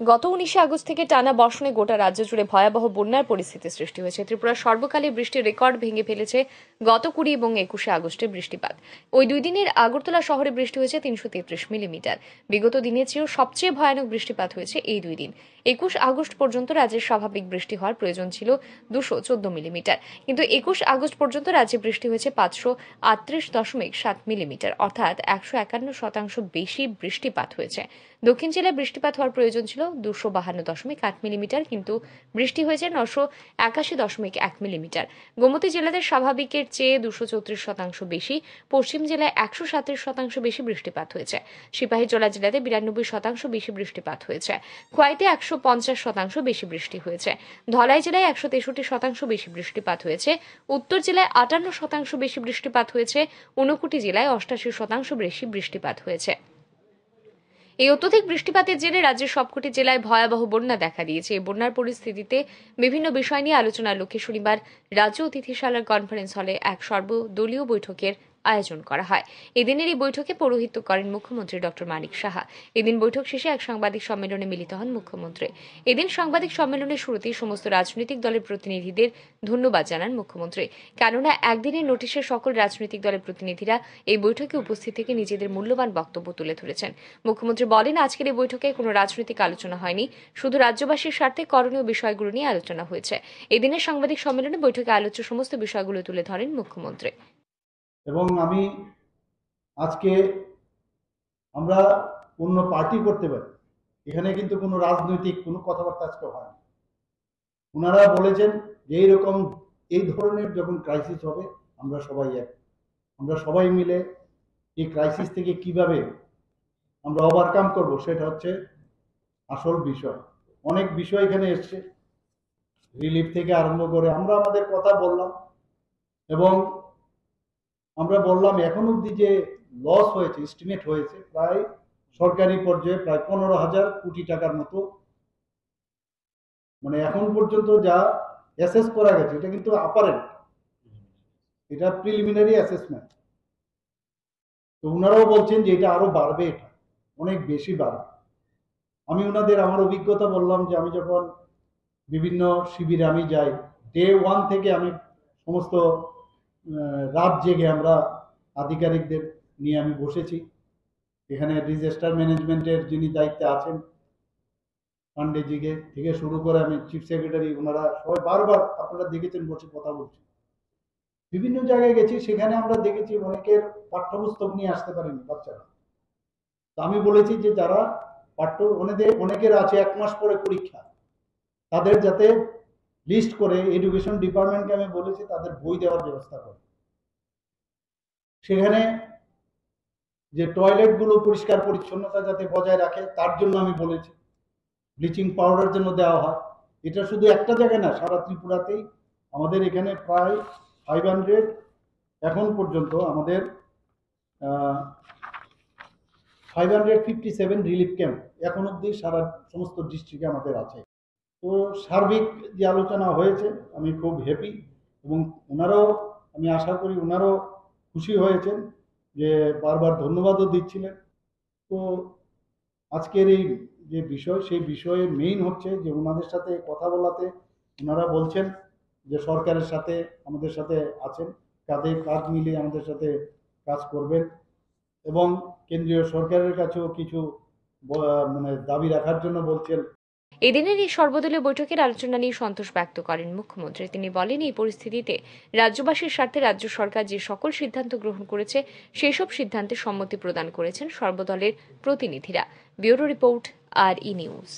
গত উনিশে আগস্ট থেকে টানা বর্ষণে গোটা রাজ্য জুড়ে ভয়াবহ বন্যার পরিস্থিতি সৃষ্টি হয়েছে। ত্রিপুরার সর্বকালে বৃষ্টির রেকর্ড ভেঙে ফেলেছে গত কুড়ি এবং একুশে আগস্টে বৃষ্টিপাত। ওই দুই দিনের আগরতলা শহরে বৃষ্টি হয়েছে তিনশো তেত্রিশ মিলিমিটার। বিগত দিনের চেয়েও সবচেয়ে ভয়ানক বৃষ্টিপাত হয়েছে এই দুই দিন। একুশ আগস্ট পর্যন্ত রাজ্যের স্বাভাবিক বৃষ্টি হওয়ার প্রয়োজন ছিল দুশো চোদ্দ মিলিমিটার। কিন্তু একুশ আগস্ট পর্যন্ত রাজ্যে বৃষ্টি হয়েছে পাঁচশো আটত্রিশ দশমিক সাত মিলিমিটার, অর্থাৎ একশো একান্ন শতাংশ বেশি বৃষ্টিপাত হয়েছে। দক্ষিণ জেলায় বৃষ্টিপাত হওয়ার প্রয়োজন ছিল দুশো বাহান্ন দশমিক আট মিলিমিটার, কিন্তু বৃষ্টি হয়েছে নশো একাশি দশমিক এক মিলিমিটার। গোমতী জেলাতে স্বাভাবিকের চেয়ে দুশো চৌত্রিশ শতাংশ বেশি, পশ্চিম জেলায় একশো সাতত্রিশ শতাংশ বেশি বৃষ্টিপাত হয়েছে। সিপাহীজলা জেলাতে বিরানব্বই শতাংশ বেশি বৃষ্টিপাত হয়েছে। খোয়াইতে একশো পঞ্চাশ শতাংশ বেশি বৃষ্টি হয়েছে। ধলাই জেলায় একশো তেষট্টি শতাংশ বেশি বৃষ্টিপাত হয়েছে। উত্তর জেলায় আটান্ন শতাংশ বেশি বৃষ্টিপাত হয়েছে। ঊনকোটি জেলায় অষ্টাশি শতাংশ বেশি বৃষ্টিপাত হয়েছে। এই অত্যধিক বৃষ্টিপাতের জেরে রাজ্যের সবকটি জেলায় ভয়াবহ বন্যা দেখা দিয়েছে। এই বন্যার পরিস্থিতিতে বিভিন্ন বিষয় নিয়ে আলোচনার লক্ষ্যে শনিবার রাজ্য অতিথিশালার কনফারেন্স হলে এক সর্বদলীয় বৈঠকের আয়োজন করা হয়। এদিনের এই বৈঠকে পৌরোহিত্য করেন মুখ্যমন্ত্রী ডক্টর মানিক সাহা। এদিন বৈঠক শেষে এক সাংবাদিক সম্মেলনে মিলিত হন মুখ্যমন্ত্রী। এদিন সাংবাদিক সম্মেলনের শুরুতেই সমস্ত রাজনৈতিক দলের প্রতিনিধিদের ধন্যবাদ জানান মুখ্যমন্ত্রী। কেননা, একদিনের নোটিশে সকল রাজনৈতিক দলের প্রতিনিধিরা এই বৈঠকে উপস্থিত থেকে নিজেদের মূল্যবান বক্তব্য তুলে ধরেছেন। মুখ্যমন্ত্রী বলেন, আজকের এই বৈঠকে কোনো রাজনৈতিক আলোচনা হয়নি। শুধু রাজ্যবাসীর স্বার্থে করণীয় বিষয়গুলো নিয়ে আলোচনা হয়েছে। এদিনের সাংবাদিক সম্মেলনে বৈঠকে আলোচ্য সমস্ত বিষয়গুলো তুলে ধরেন মুখ্যমন্ত্রী। এবং আমি আজকে আমরা অন্য পার্টি করতে পারি। এখানে কিন্তু কোনো রাজনৈতিক, কোনো কথাবার্তা আজকে হয় না। ওনারা বলেছেন যে এইরকম এই ধরনের যখন ক্রাইসিস হবে, আমরা সবাই এক, আমরা সবাই মিলে এই ক্রাইসিস থেকে কীভাবে আমরা ওভারকাম করব সেটা হচ্ছে আসল বিষয়। অনেক বিষয় এখানে এসছে। রিলিফ থেকে আরম্ভ করে আমরা আমাদের কথা বললাম এবং আমরা বললাম এখন অবধি যে লস হয়েছে এস্টিমেট হয়েছে, প্রায় সরকারি পর্যায়ে প্রায় পনেরো হাজার কোটি টাকার মতো। মানে এখন পর্যন্ত যা অ্যাসেস করা গেছে, এটা কিন্তু আপারেন্ট এটা প্রিলিমিনারি অ্যাসেসমেন্ট তো ওনারাও বলছেন যে এটা আরও বাড়বে এটা, অনেক বেশি বাড়বে। আমি ওনাদের আমার অভিজ্ঞতা বললাম যে আমি যখন বিভিন্ন শিবিরে আমি যাই ডে ওয়ান থেকে আমি সমস্ত রাত জেগে আমরা আধিকারিকদের নিয়ে আমি বসেছি। এখানে ডিজাস্টার ম্যানেজমেন্টের যিনি দায়িত্বে আছেন পান্ডেজিকে থেকে শুরু করে আমি চিফ সেক্রেটারি ওনারা সবাই বারবার আপনারা দেখেছেন বসে কথা বলছি। বিভিন্ন জায়গায় গেছি, সেখানে আমরা দেখেছি অনেকের পাঠ্যপুস্তক নিয়ে আসতে পারেনি বাচ্চারা। তো আমি বলেছি যে যারা পাঠ্য, অনেকে, অনেকের আছে এক মাস পরে পরীক্ষা। তাদের যাতে লিস্ট করে এডুকেশন ডিপার্টমেন্টকে আমি বলেছি, তাদের বই দেওয়ার ব্যবস্থা করে। সেখানে যে টয়লেটগুলো পরিষ্কার পরিচ্ছন্নতা যাতে বজায় রাখে, তার জন্য আমি বলেছি। ব্লিচিং পাউডার জন্য দেওয়া হয়। এটা শুধু একটা জায়গায় না, সারা ত্রিপুরাতেই। আমাদের এখানে প্রায় ফাইভ হান্ড্রেড এখন পর্যন্ত আমাদের five hundred fifty seven relief camp এখন অবধি সারা সমস্ত ডিস্ট্রিক্টে আমাদের আছে। তো সার্বিক যে আলোচনা হয়েছে, আমি খুব হ্যাপি এবং ওনারাও, আমি আশা করি ওনারাও খুশি হয়েছেন যে বারবার ধন্যবাদও দিচ্ছিলেন। তো আজকের এই যে বিষয়, সেই বিষয়ে মেইন হচ্ছে যে ওনাদের সাথে কথা বলাতে ওনারা বলছেন যে সরকারের সাথে, আমাদের সাথে আছেন, কাঁধে কাজ মিলিয়ে আমাদের সাথে কাজ করবেন এবং কেন্দ্রীয় সরকারের কাছেও কিছু মানে দাবি রাখার জন্য বলছেন এদিনের এই সর্বদলীয় বৈঠকের আলোচনা নিয়ে সন্তোষ ব্যক্ত করেন মুখ্যমন্ত্রী। তিনি বলেন, এই পরিস্থিতিতে রাজ্যবাসীর স্বার্থে রাজ্য সরকার যে সকল সিদ্ধান্ত গ্রহণ করেছে সেই সব সিদ্ধান্তে সম্মতি প্রদান করেছেন সর্বদলের প্রতিনিধিরা। ব্যুরো রিপোর্ট, আর ই নিউজ।